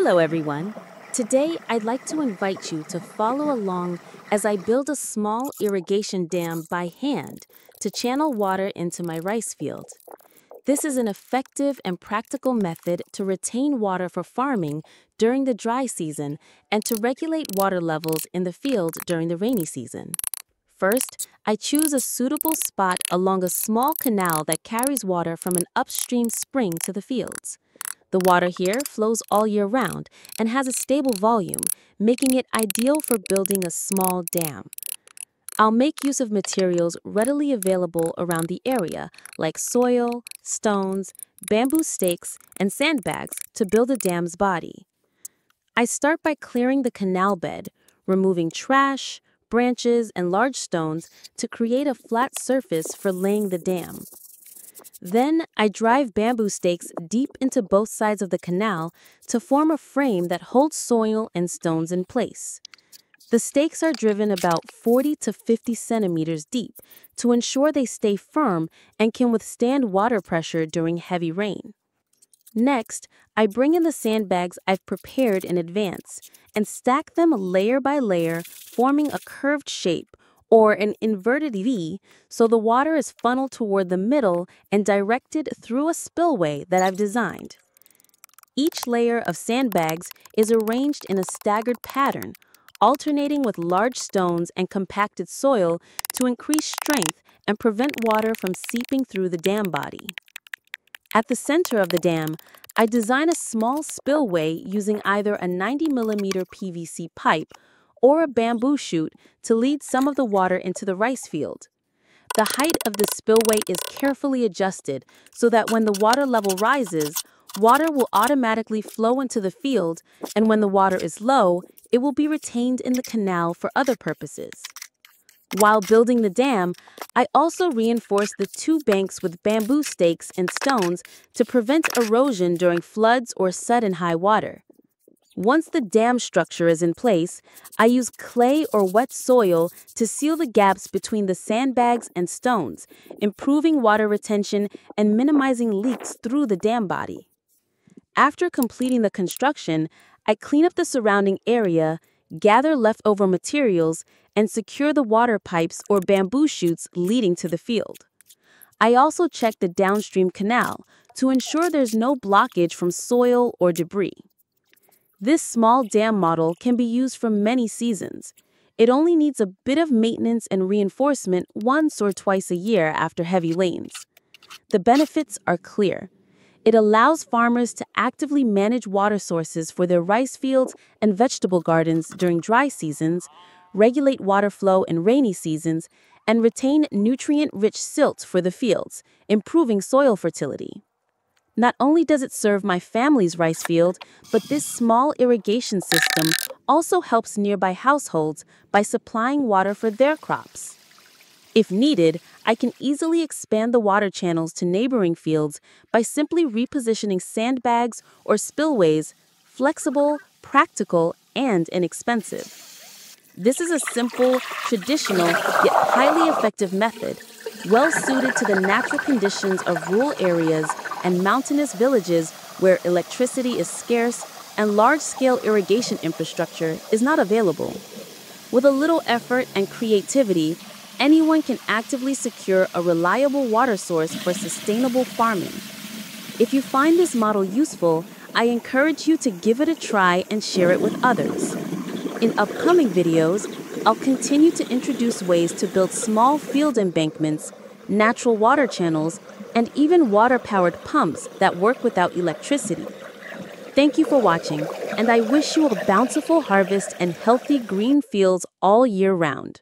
Hello, everyone. Today, I'd like to invite you to follow along as I build a small irrigation dam by hand to channel water into my rice field. This is an effective and practical method to retain water for farming during the dry season and to regulate water levels in the field during the rainy season. First, I choose a suitable spot along a small canal that carries water from an upstream spring to the fields. The water here flows all year round and has a stable volume, making it ideal for building a small dam. I'll make use of materials readily available around the area, like soil, stones, bamboo stakes, and sandbags to build a dam's body. I start by clearing the canal bed, removing trash, branches, and large stones to create a flat surface for laying the dam. Then I drive bamboo stakes deep into both sides of the canal to form a frame that holds soil and stones in place. The stakes are driven about 40 to 50 centimeters deep to ensure they stay firm and can withstand water pressure during heavy rain. Next, I bring in the sandbags I've prepared in advance and stack them layer by layer, forming a curved shape or an inverted V so the water is funneled toward the middle and directed through a spillway that I've designed. Each layer of sandbags is arranged in a staggered pattern, alternating with large stones and compacted soil to increase strength and prevent water from seeping through the dam body. At the center of the dam, I design a small spillway using either a 90 millimeter PVC pipe or a bamboo chute to lead some of the water into the rice field. The height of the spillway is carefully adjusted so that when the water level rises, water will automatically flow into the field, and when the water is low, it will be retained in the canal for other purposes. While building the dam, I also reinforce the two banks with bamboo stakes and stones to prevent erosion during floods or sudden high water. Once the dam structure is in place, I use clay or wet soil to seal the gaps between the sandbags and stones, improving water retention and minimizing leaks through the dam body. After completing the construction, I clean up the surrounding area, gather leftover materials, and secure the water pipes or bamboo chutes leading to the field. I also check the downstream canal to ensure there's no blockage from soil or debris. This small dam model can be used for many seasons. It only needs a bit of maintenance and reinforcement once or twice a year after heavy rains. The benefits are clear. It allows farmers to actively manage water sources for their rice fields and vegetable gardens during dry seasons, regulate water flow in rainy seasons, and retain nutrient rich silt for the fields, improving soil fertility. Not only does it serve my family's rice field, but this small irrigation system also helps nearby households by supplying water for their crops. If needed, I can easily expand the water channels to neighboring fields by simply repositioning sandbags or spillways, flexible, practical, and inexpensive. This is a simple, traditional, yet highly effective method, well suited to the natural conditions of rural areas and mountainous villages where electricity is scarce and large scale irrigation infrastructure is not available. With a little effort and creativity, anyone can actively secure a reliable water source for sustainable farming. If you find this model useful, I encourage you to give it a try and share it with others. In upcoming videos, I'll continue to introduce ways to build small field embankments, natural water channels, and even water powered pumps that work without electricity. Thank you for watching, and I wish you a bountiful harvest and healthy green fields all year round.